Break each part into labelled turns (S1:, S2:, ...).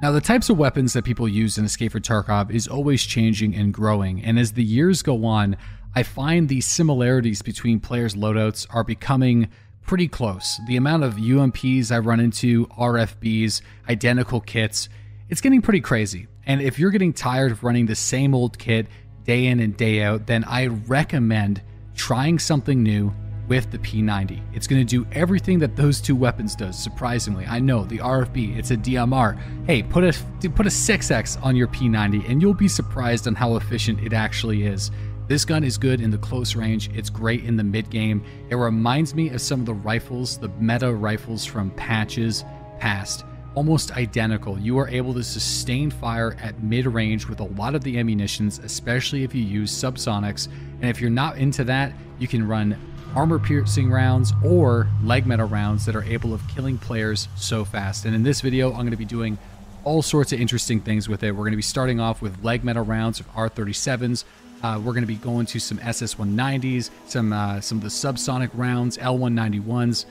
S1: Now, the types of weapons that people use in Escape from Tarkov is always changing and growing, and as the years go on, I find the similarities between players' loadouts are becoming pretty close. The amount of UMPs I run into, RFBs, identical kits, it's getting pretty crazy. And if you're getting tired of running the same old kit day in and day out, then I recommend trying something new with the P90. It's going to do everything that those two weapons does. Surprisingly, I know the RFB, it's a DMR. Hey, put a put a 6x on your P90 and you'll be surprised on how efficient it actually is. This gun is good in the close range. It's great in the mid game. It reminds me of some of the rifles, the meta rifles from patches past. Almost identical. You are able to sustain fire at mid range with a lot of the ammunitions, especially if you use subsonics. And if you're not into that, you can run armor piercing rounds or leg metal rounds that are able of killing players so fast. And in this video, I'm going to be doing all sorts of interesting things with it. We're going to be starting off with leg metal rounds of R37s. Uh, we're going to be going to some SS190s, some uh, some of the subsonic rounds, L191s.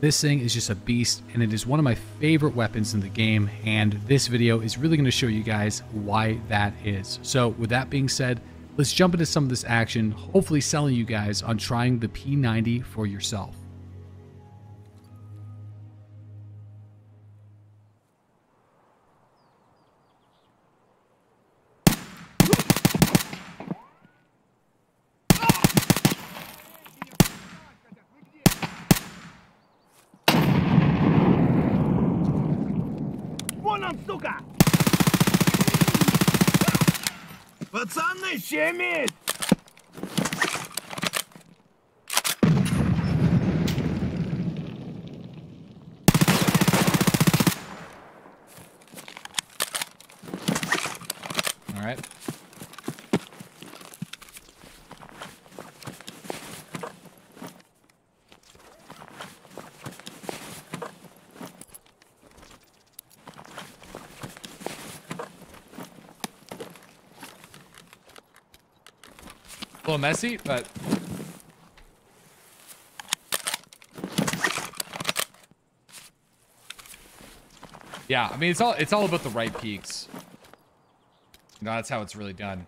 S1: This thing is just a beast, and it is one of my favorite weapons in the game. And this video is really going to show you guys why that is. So, with that being said, Let's jump into some of this action, hopefully selling you guys on trying the P90 for yourself.
S2: One on Suka. Пацаны,
S1: 7 месяцев! Little messy, but yeah, I mean it's all it's all about the right peeks. No, that's how it's really done.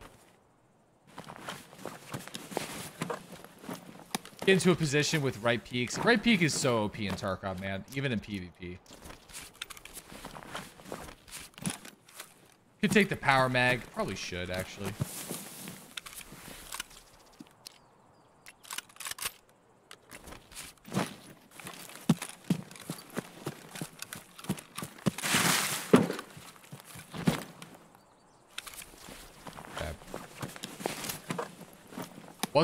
S1: Get into a position with right peeks. Right peek is so OP in Tarkov, man. Even in PvP. Could take the power mag. Probably should, actually.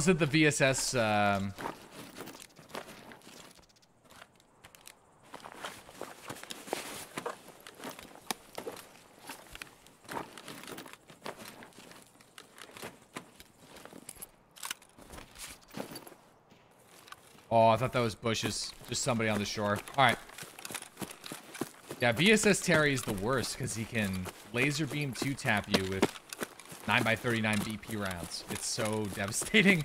S1: Was it the VSS? Um... Oh, I thought that was bushes. Just somebody on the shore. All right. Yeah, VSS Terry is the worst because he can laser beam two tap you with 9x39 BP rounds. It's so devastating.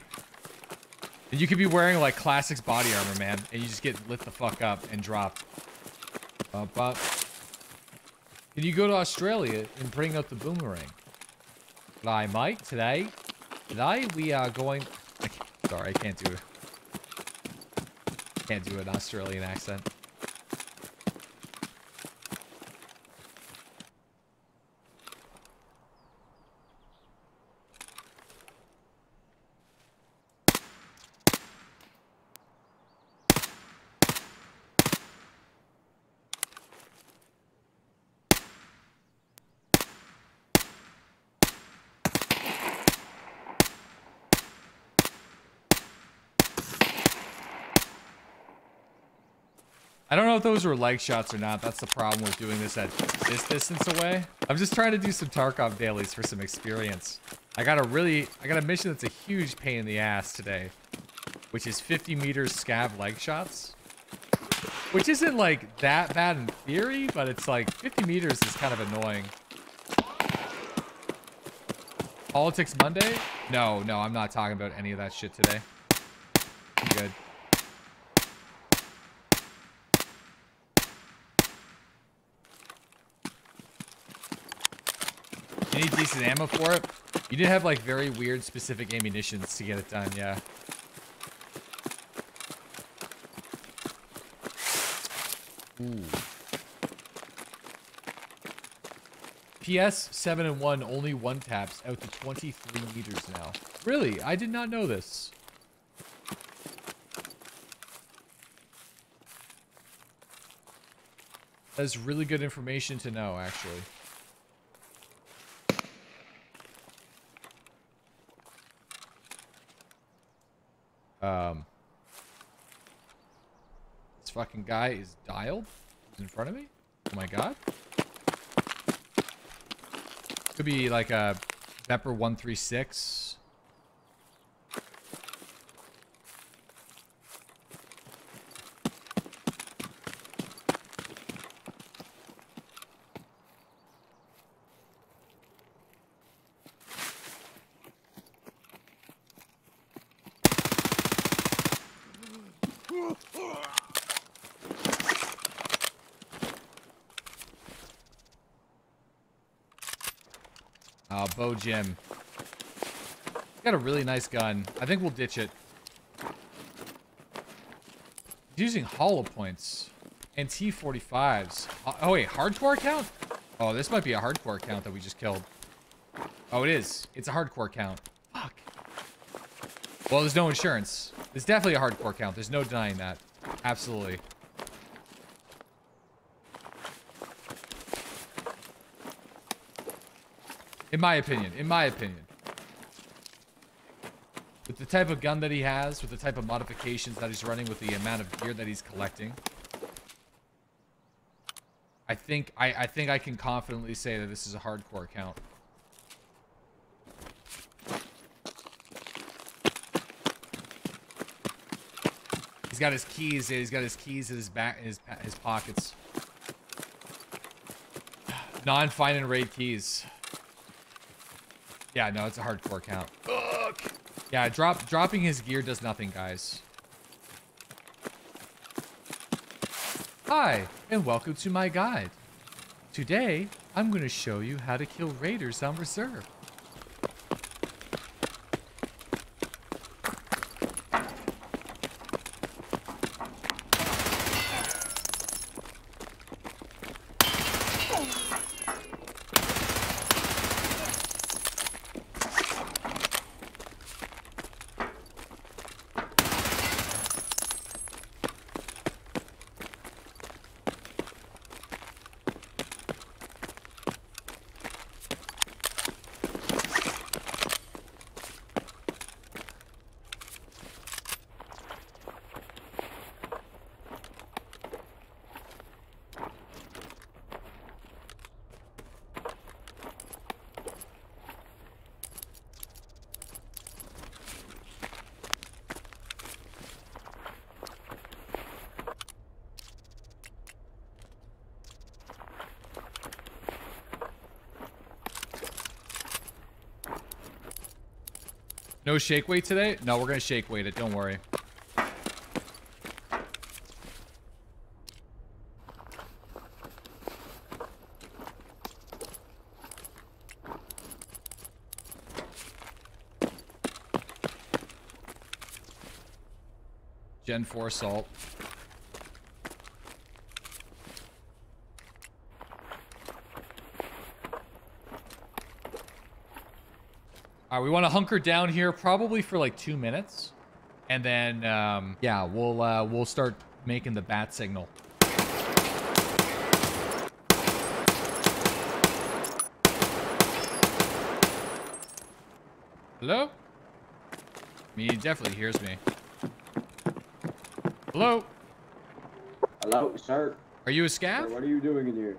S1: And you could be wearing like classics body armor, man, and you just get lit the fuck up and drop. Up, up. Can you go to Australia and bring out the boomerang? I might today. Today we are going. I sorry, I can't do it. Can't do an Australian accent. I don't know if those were leg shots or not. That's the problem with doing this at this distance away. I'm just trying to do some Tarkov dailies for some experience. I got a really, I got a mission that's a huge pain in the ass today, which is 50 meters scav leg shots. Which isn't like that bad in theory, but it's like 50 meters is kind of annoying. Politics Monday? No, no, I'm not talking about any of that shit today. I'm good. Need decent ammo for it? You did have like very weird specific ammunitions to get it done, yeah. Ooh. PS 7 and 1 only one taps out to 23 meters now. Really? I did not know this. That's really good information to know, actually. Um, this fucking guy is dialed. He's in front of me. Oh my god. Could be like a Pepper 136. Jim. Got a really nice gun. I think we'll ditch it. He's using hollow points and T45s. Uh, oh, wait, hardcore count? Oh, this might be a hardcore count that we just killed. Oh, it is. It's a hardcore count. Fuck. Well, there's no insurance. It's definitely a hardcore count. There's no denying that. Absolutely. In my opinion. In my opinion. With the type of gun that he has, with the type of modifications that he's running, with the amount of gear that he's collecting. I think I, I think I can confidently say that this is a hardcore account. He's got his keys. He's got his keys in his back, in his his pockets. Non-find and raid keys. Yeah, no, it's a hardcore count. Fuck. Yeah, drop dropping his gear does nothing, guys. Hi, and welcome to my guide. Today, I'm going to show you how to kill raiders on reserve. No shake weight today? No, we're gonna shake weight it. Don't worry. Gen 4 salt. All right, we want to hunker down here probably for like two minutes. And then, um, yeah, we'll, uh, we'll start making the bat signal. Hello? I mean, he definitely hears me. Hello?
S3: Hello, sir.
S1: Are you a
S3: Sir,
S1: scav?
S3: What are you doing in here?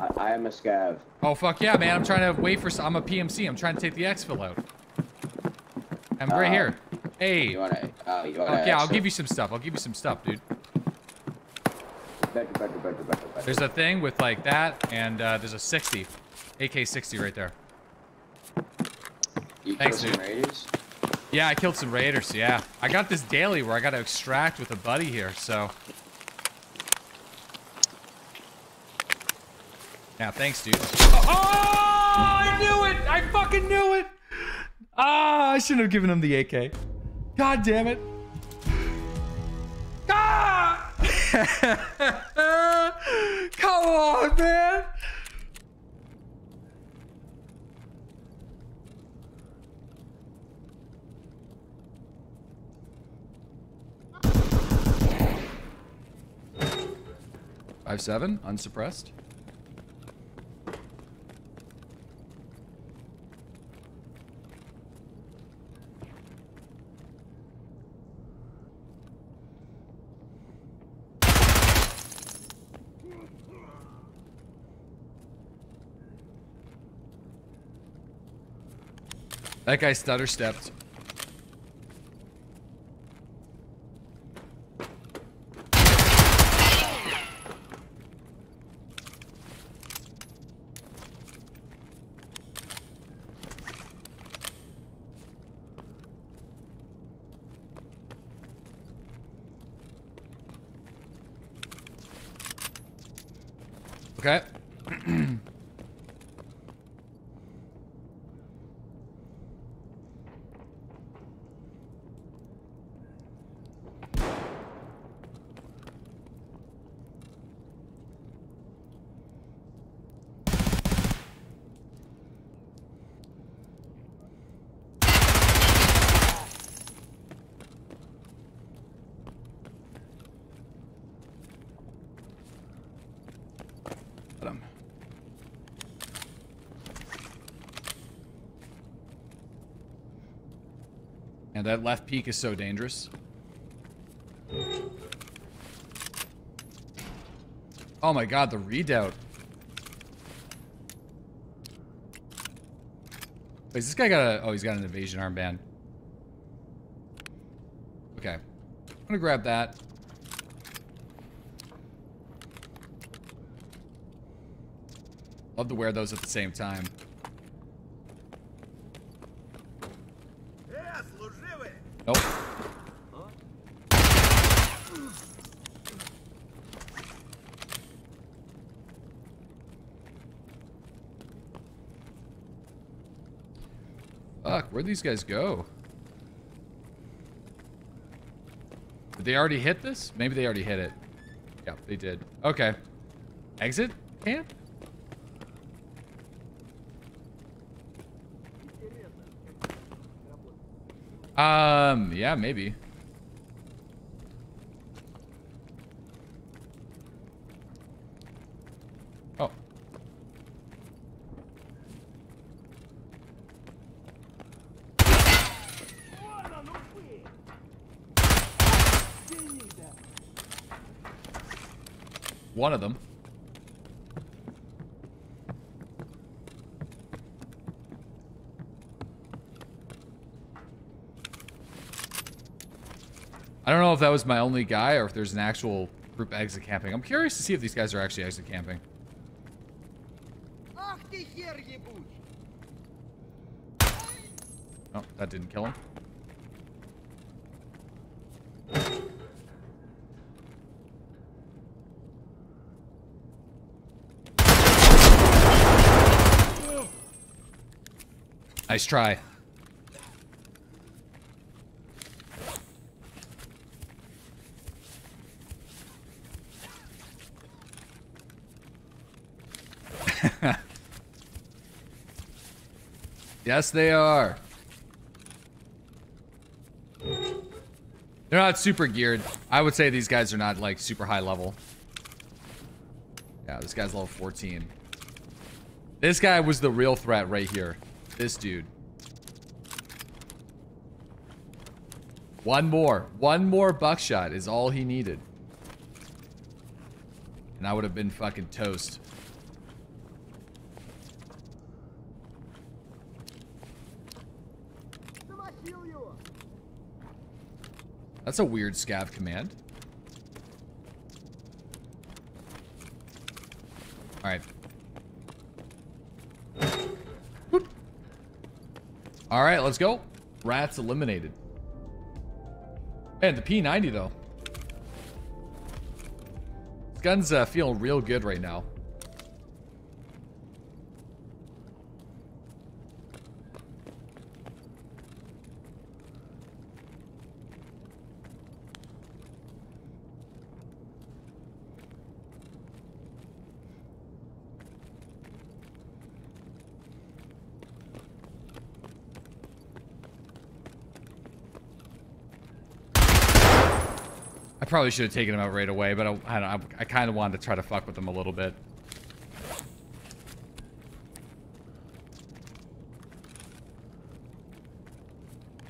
S3: I, I am a scav.
S1: Oh, fuck yeah, man. I'm trying to wait for... I'm a PMC. I'm trying to take the exfil out. I'm right
S3: Uh,
S1: here. Hey.
S3: You wanna? Uh, you wanna?
S1: Okay, I'll give you some stuff. I'll give you some stuff, dude. There's a thing with like that, and uh, there's a 60. AK-60 right there.
S3: You
S1: thanks, dude.
S3: raiders?
S1: Yeah, I killed some raiders, yeah. I got this daily where I got to extract with a buddy here, so... Yeah, thanks, dude. Oh! I knew it! I fucking knew it! Ah, I shouldn't have given him the AK. God damn it. Ah! Come on, man! Five seven, unsuppressed. That guy stutter stepped. Okay. Got him. And that left peek is so dangerous. Oh my god, the redoubt. Wait, this guy got a... Oh, he's got an evasion armband. Okay. I'm gonna grab that. Love to wear those at the same time. Nope. Fuck, where'd these guys go? Did they already hit this? Maybe they already hit it. Yeah, they did. Okay. Exit camp? Um, yeah, maybe. Oh. One of them. I don't know if that was my only guy or if there's an actual group exit camping. I'm curious to see if these guys are actually exit camping. Oh, that didn't kill him. Nice try. Yes, they are. They're not super geared. I would say these guys are not like super high level. Yeah, this guy's level 14. This guy was the real threat right here. This dude. One more. One more buckshot is all he needed. And I would have been fucking toast. That's a weird scav command. Alright. Alright, let's go. Rats eliminated. Man, the P90 though. This gun's uh, feeling real good right now. Probably should have taken him out right away, but I, I, don't I kind of wanted to try to fuck with him a little bit.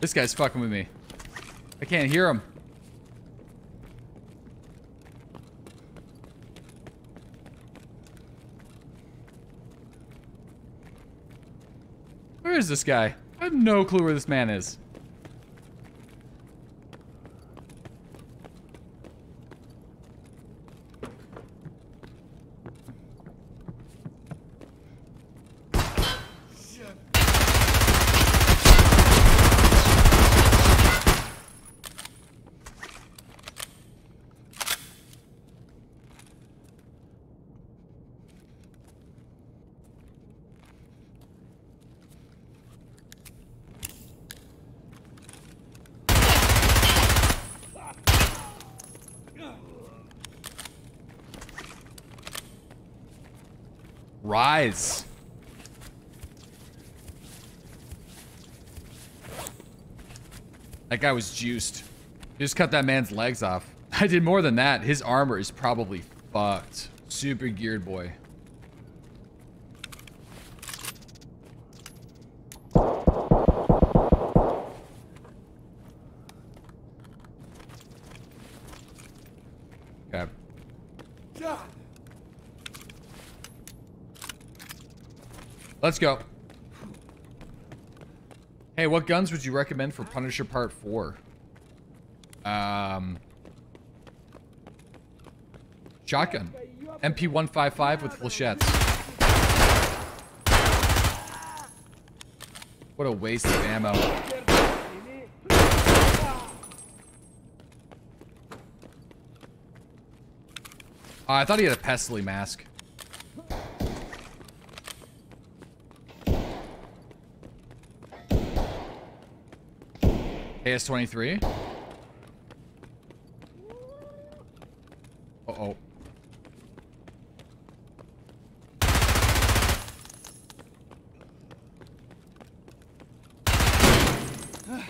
S1: This guy's fucking with me. I can't hear him. Where is this guy? I have no clue where this man is. Rise. That guy was juiced. Just cut that man's legs off. I did more than that. His armor is probably fucked. Super geared boy. Okay. Let's go. Hey, what guns would you recommend for Punisher Part 4? Um, shotgun. MP155 with flechettes. What a waste of ammo. Oh, I thought he had a Pestily mask. AS-23. Uh-oh.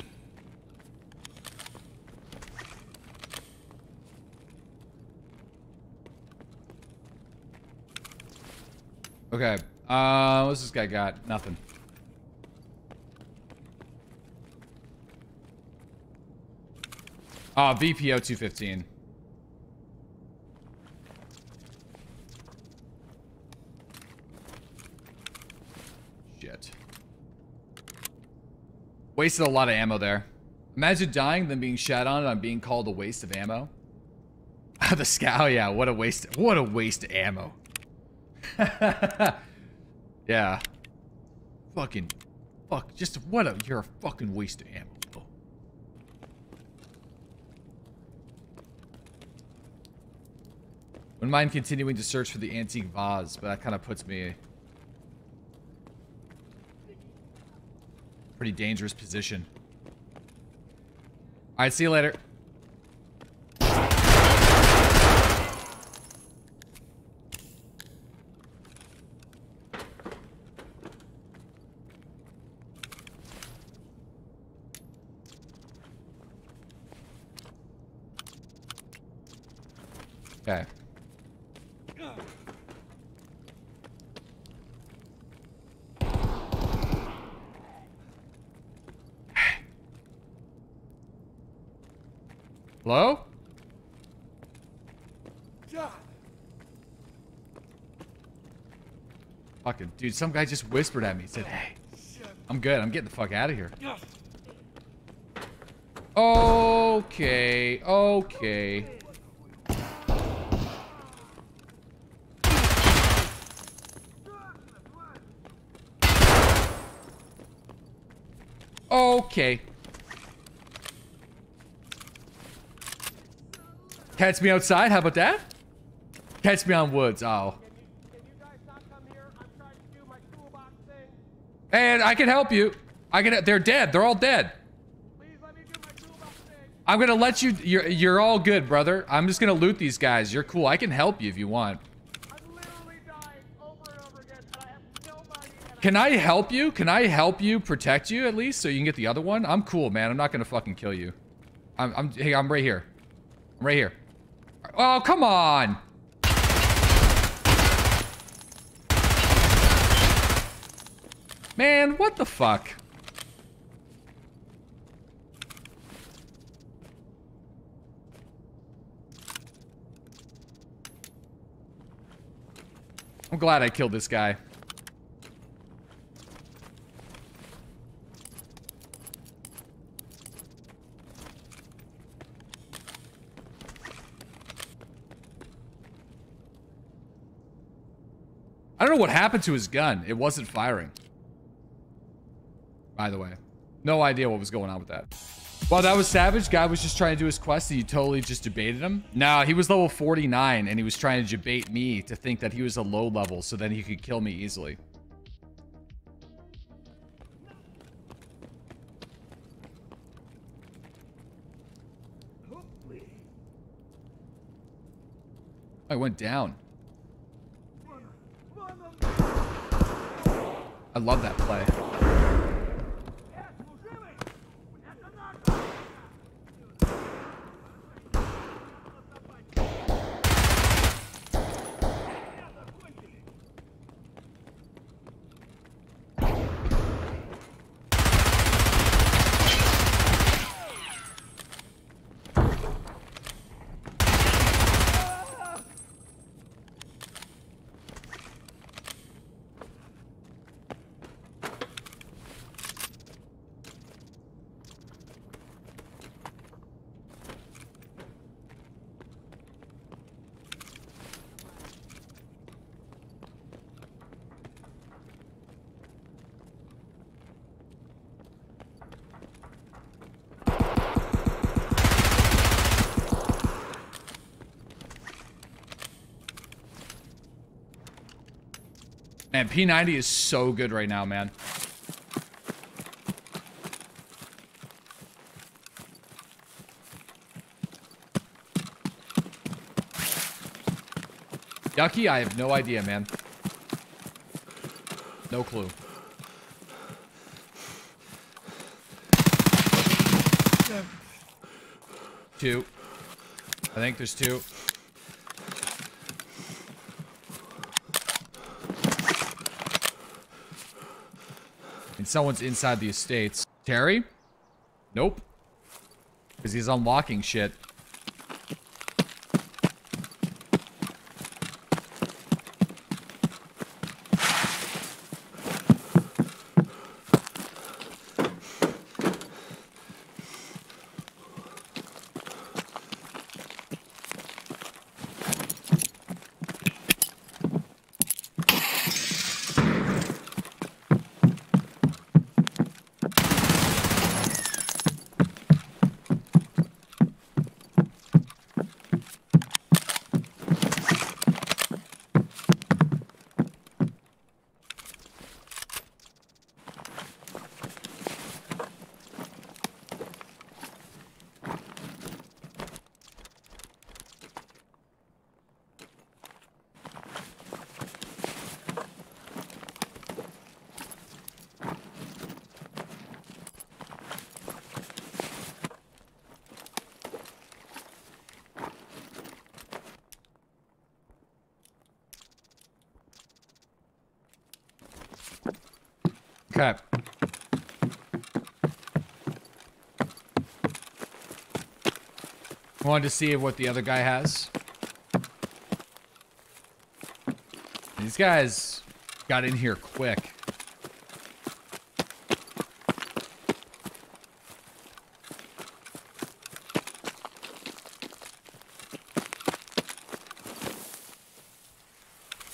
S1: Okay. Uh, what's this guy got? Nothing. Uh, oh, VPO 215. Shit. Wasted a lot of ammo there. Imagine dying, then being shot on, and being called a waste of ammo. the scout, yeah, what a waste. What a waste of ammo. yeah. Fucking. Fuck, just what a. You're a fucking waste of ammo. Wouldn't mind continuing to search for the antique vase, but that kind of puts me pretty dangerous position. All right, see you later. Okay. Hello? Fucking dude, some guy just whispered at me. Said, "Hey, I'm good. I'm getting the fuck out of here." Okay, okay. Okay. Catch me outside? How about that? Catch me on woods. Oh. And I can help you. I can. They're dead. They're all dead. I'm gonna let you. You're you're all good, brother. I'm just gonna loot these guys. You're cool. I can help you if you want. Can I help you? Can I help you protect you at least so you can get the other one? I'm cool, man. I'm not gonna fucking kill you. I'm. I'm. Hey, I'm right here. I'm right here. Oh, come on. Man, what the fuck? I'm glad I killed this guy. Don't know what happened to his gun. It wasn't firing. By the way. No idea what was going on with that. Well, that was savage. Guy was just trying to do his quest and you totally just debated him. No, he was level 49 and he was trying to debate me to think that he was a low level so then he could kill me easily. I went down. I love that play. Man, P90 is so good right now, man. Yucky, I have no idea, man. No clue. Two. I think there's two. Someone's inside the estates. Terry? Nope. Because he's unlocking shit. Okay. Wanted to see what the other guy has. These guys got in here quick.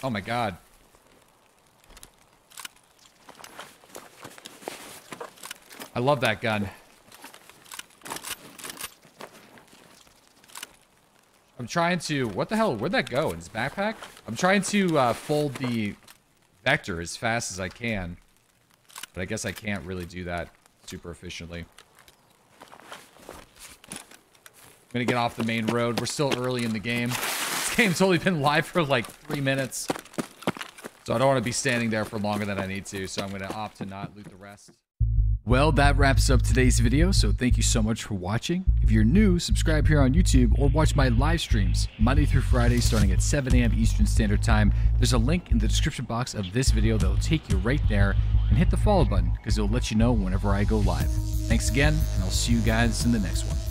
S1: Oh my god. Love that gun. I'm trying to... What the hell? Where'd that go? In his backpack? I'm trying to uh, fold the vector as fast as I can. But I guess I can't really do that super efficiently. I'm gonna get off the main road. We're still early in the game. This game's only been live for like three minutes. So I don't want to be standing there for longer than I need to. So I'm gonna opt to not loot the rest. Well, that wraps up today's video, so thank you so much for watching. If you're new, subscribe here on YouTube or watch my live streams Monday through Friday starting at 7 a.m. Eastern Standard Time. There's a link in the description box of this video that will take you right there and hit the follow button because it'll let you know whenever I go live. Thanks again, and I'll see you guys in the next one.